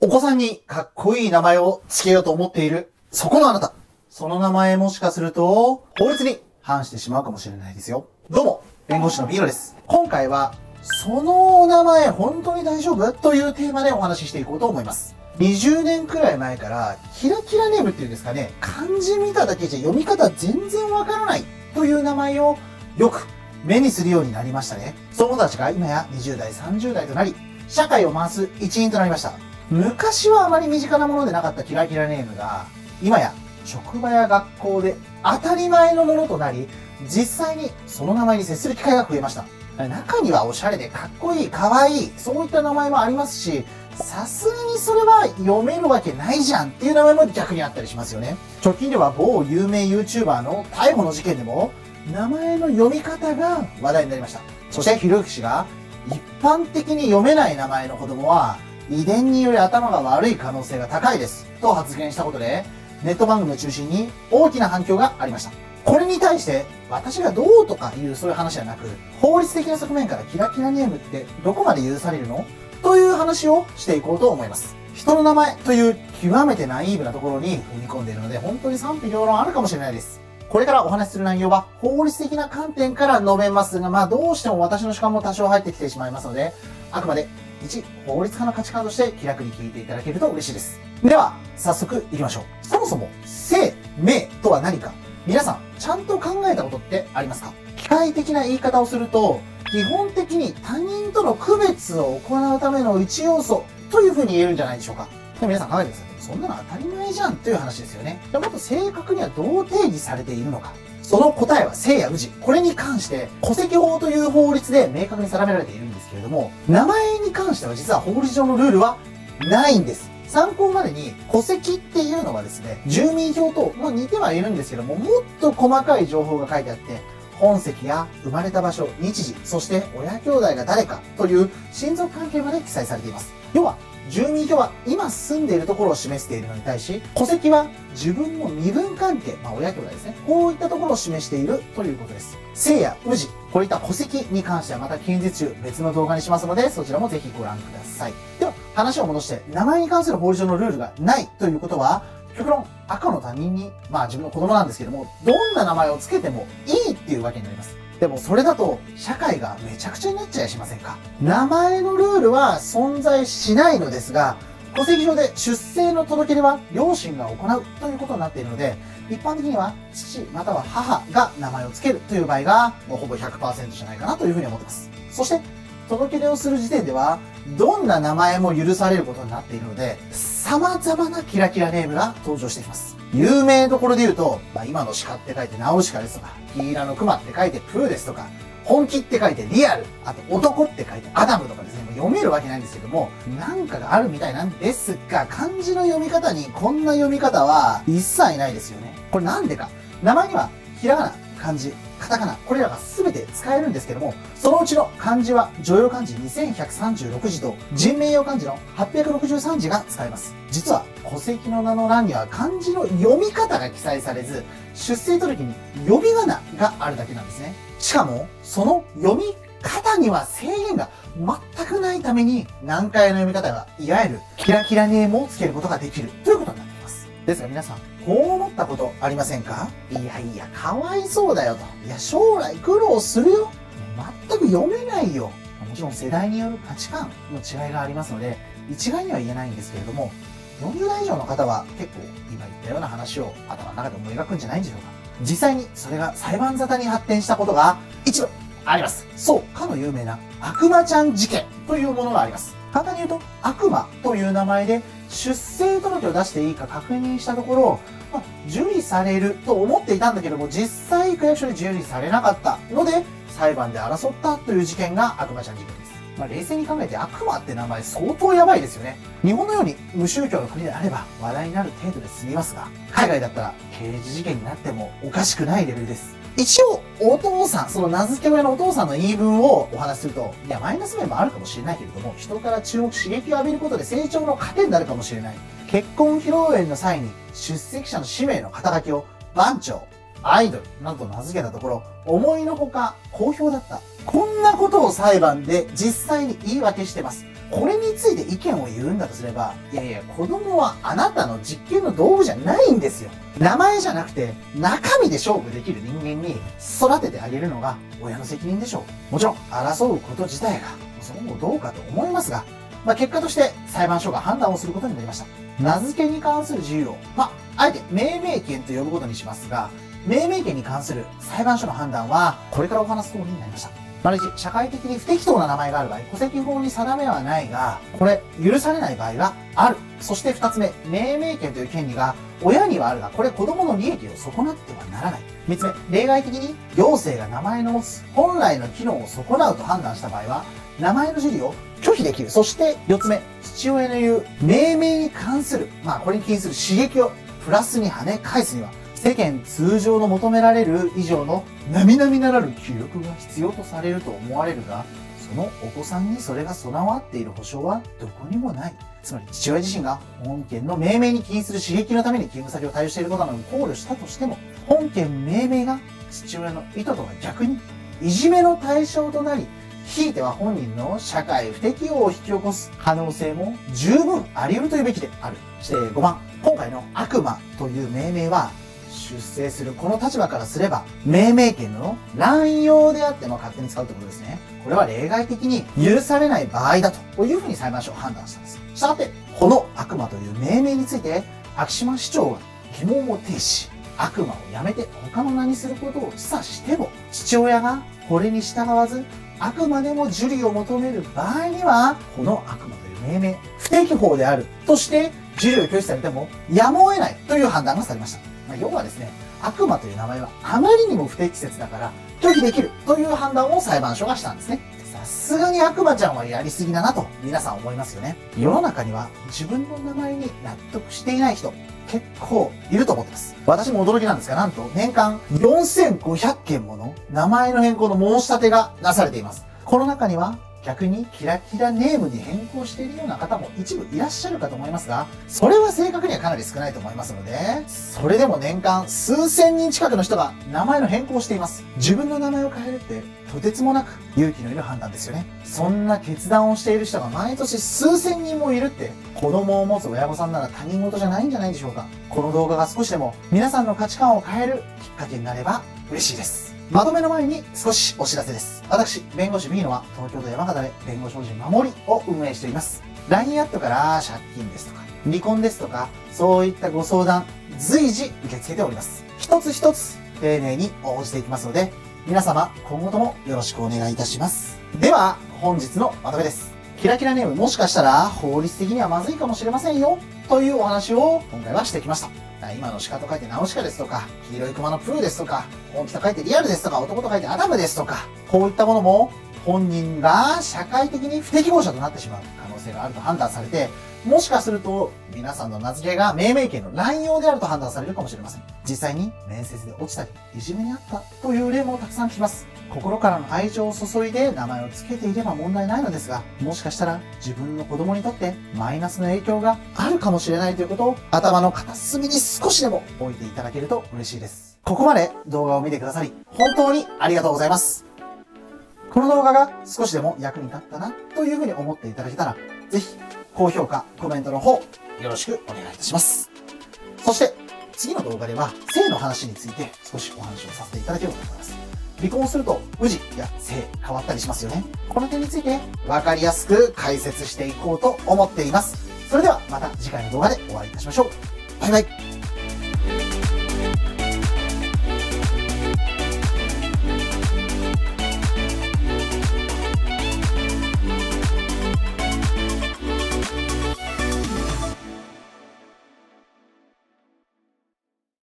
お子さんにかっこいい名前を付けようと思っている、そこのあなた。その名前もしかすると、法律に反してしまうかもしれないですよ。どうも、弁護士のビーロです。今回は、そのお名前本当に大丈夫？というテーマでお話ししていこうと思います。20年くらい前から、キラキラネームっていうんですかね、漢字見ただけじゃ読み方全然わからないという名前をよく目にするようになりましたね。その子たちが今や20代、30代となり、社会を回す一員となりました。昔はあまり身近なものでなかったキラキラネームが、今や職場や学校で当たり前のものとなり、実際にその名前に接する機会が増えました。中にはおしゃれでかっこいい、かわいい、そういった名前もありますし、さすがにそれは読めるわけないじゃんっていう名前も逆にあったりしますよね。直近では某有名 YouTuber の逮捕の事件でも、名前の読み方が話題になりました。そしてひろゆき氏が、一般的に読めない名前の子供は、遺伝により頭が悪い可能性が高いです。と発言したことで、ネット番組を中心に大きな反響がありました。これに対して、私がどうとかいうそういう話じゃなく、法律的な側面からキラキラネームってどこまで許されるの？という話をしていこうと思います。人の名前という極めてナイーブなところに踏み込んでいるので、本当に賛否両論あるかもしれないです。これからお話しする内容は法律的な観点から述べますが、まあどうしても私の主観も多少入ってきてしまいますので、あくまで一法律家の価値観として気楽に聞いていただけると嬉しいです。では、早速行きましょう。そもそも、生命とは何か？皆さん、ちゃんと考えたことってありますか？機械的な言い方をすると、基本的に他人との区別を行うための一要素というふうに言えるんじゃないでしょうか。で皆さん考えてください。そんなの当たり前じゃんという話ですよね。じゃあもっと正確にはどう定義されているのか。その答えは生や氏。これに関して戸籍法という法律で明確に定められているんですけれども、名前に関しては実は法律上のルールはないんです。参考までに戸籍っていうのはですね、住民票と、まあ、似てはいるんですけども、もっと細かい情報が書いてあって、本籍や生まれた場所、日時、そして親兄弟が誰かという親族関係まで記載されています。要は、住民票は今住んでいるところを示しているのに対し、戸籍は自分の身分関係、まあ親兄弟ですね。こういったところを示しているということです。生や氏、こういった戸籍に関してはまた近日中別の動画にしますので、そちらもぜひご覧ください。では、話を戻して、名前に関する法律上のルールがないということは、極論、赤の他人に、まあ自分の子供なんですけども、どんな名前を付けてもいいっていうわけになります。でもそれだと社会がめちゃくちゃになっちゃいしませんか名前のルールは存在しないのですが、戸籍上で出生の届け出は両親が行うということになっているので、一般的には父または母が名前を付けるという場合がもうほぼ100%じゃないかなというふうに思ってます。そして、届け出をする時点では、どんな名前も許されることになっているので、様々なキラキラネームが登場してきます。有名どころで言うと、まあ、今の鹿って書いてナウシカですとか、ヒーラのクマって書いてプーですとか、本気って書いてリアル、あと男って書いてアダムとかですね、読めるわけないんですけども、なんかがあるみたいなんですが、漢字の読み方にこんな読み方は一切ないですよね。これなんでか。名前にはひらがな、漢字、カタカナ、これらが全て使えるんですけども、そのうちの漢字は、常用漢字2136字と、人名用漢字の863字が使えます。実は、戸籍の名の欄には漢字の読み方が記載されず、出生届に呼び仮名があるだけなんですね。しかも、その読み方には制限が全くないために、難解の読み方が、いわゆるキラキラネームを付けることができるということになっています。ですが皆さん、こう思ったことありませんか？いやいや、かわいそうだよと。いや、将来苦労するよ。全く読めないよ。もちろん世代による価値観の違いがありますので、一概には言えないんですけれども、40代以上の方は結構今言ったような話を頭の中で思い描くんじゃないんでしょうか。実際にそれが裁判沙汰に発展したことが一度あります。そう、かの有名な悪魔ちゃん事件というものがあります。簡単に言うと、悪魔という名前で出生届を出していいか確認したところ、まあ、受理されると思っていたんだけども、実際区役所で受理されなかったので、裁判で争ったという事件が悪魔ちゃん事件です。まあ、冷静に考えて悪魔って名前相当やばいですよね。日本のように無宗教の国であれば話題になる程度で済みますが、海外だったら刑事事件になってもおかしくないレベルです。一応、お父さん、その名付け親のお父さんの言い分をお話しすると、いや、マイナス面もあるかもしれないけれども、人から注目、刺激を浴びることで成長の糧になるかもしれない。結婚披露宴の際に、出席者の氏名の肩書きを、番長、アイドル、などと名付けたところ、思いのほか好評だった。こんなことを裁判で実際に言い訳してます。これについて意見を言うんだとすれば、いやいや、子供はあなたの実験の道具じゃないんですよ。名前じゃなくて、中身で勝負できる人間に育ててあげるのが親の責任でしょう。もちろん、争うこと自体が、それもどうかと思いますが、まあ、結果として裁判所が判断をすることになりました。名付けに関する自由を、まあ、あえて命名権と呼ぶことにしますが、命名権に関する裁判所の判断は、これからお話す通りになりました。まる社会的に不適当な名前がある場合、戸籍法に定めはないが、これ、許されない場合がある。そして二つ目、命名権という権利が親にはあるが、これ子供の利益を損なってはならない。三つ目、例外的に行政が名前の持つ本来の機能を損なうと判断した場合は、名前の受理を拒否できる。そして四つ目、父親の言う命名に関する、まあこれに起因する刺激をプラスに跳ね返すには、世間通常の求められる以上の並々ならぬ気力が必要とされると思われるが、そのお子さんにそれが備わっている保証はどこにもない。つまり父親自身が本件の命名に起因する刺激のために勤務先を対応していることなどを考慮したとしても、本件命名が父親の意図とは逆に、いじめの対象となり、ひいては本人の社会不適応を引き起こす可能性も十分あり得るというべきである。して5番、今回の悪魔という命名は出生するこの立場からすれば、命名権の乱用であっても勝手に使うってことですね。これは例外的に許されない場合だというふうに裁判所は判断したんです。したがって、この悪魔という命名について、秋島市長が疑問を呈し、悪魔をやめて他の名にすることを示唆しても、父親がこれに従わず、あくまでも受理を求める場合には、この悪魔という命名、不適法であるとして、受理を拒否されても、やむを得ないという判断がされました。まあ、要はですね、悪魔という名前はあまりにも不適切だから拒否できるという判断を裁判所がしたんですね。さすがに悪魔ちゃんはやりすぎだなと皆さん思いますよね。世の中には自分の名前に納得していない人結構いると思ってます。私も驚きなんですが、なんと年間4500件もの名前の変更の申し立てがなされています。この中には逆にキラキラネームに変更しているような方も一部いらっしゃるかと思いますが、それは正確にはかなり少ないと思いますので、それでも年間数千人近くの人が名前の変更をしています。自分の名前を変えるってとてつもなく勇気のいる判断ですよね。そんな決断をしている人が毎年数千人もいるって、子供を持つ親御さんなら他人事じゃないんじゃないでしょうか。この動画が少しでも皆さんの価値観を変えるきっかけになれば嬉しいです。まとめの前に少しお知らせです。私、弁護士 B のは東京都山形で弁護士法人守りを運営しています。LINE アットから借金ですとか、離婚ですとか、そういったご相談、随時受け付けております。一つ一つ丁寧に応じていきますので、皆様今後ともよろしくお願いいたします。では、本日のまとめです。キラキラネームもしかしたら法律的にはまずいかもしれませんよというお話を今回はしてきました。今の鹿と書いてナウシカですとか、黄色い熊のプーですとか、本気と書いてリアルですとか、男と書いてアダムですとか、こういったものも本人が社会的に不適合者となってしまう。可性があると判断されて、もしかすると、皆さんの名付けが命名権の乱用であると判断されるかもしれません。実際に面接で落ちたり、いじめにあったという例もたくさん来ます。心からの愛情を注いで名前を付けていれば問題ないのですが、もしかしたら自分の子供にとってマイナスの影響があるかもしれないということを頭の片隅に少しでも置いていただけると嬉しいです。ここまで動画を見てくださり、本当にありがとうございます。この動画が少しでも役に立ったなというふうに思っていただけたら、ぜひ高評価、コメントの方、よろしくお願いいたします。そして、次の動画では、性の話について少しお話をさせていただければと思います。離婚すると、氏や性変わったりしますよね。この点について、わかりやすく解説していこうと思っています。それでは、また次回の動画でお会いいたしましょう。バイバイ。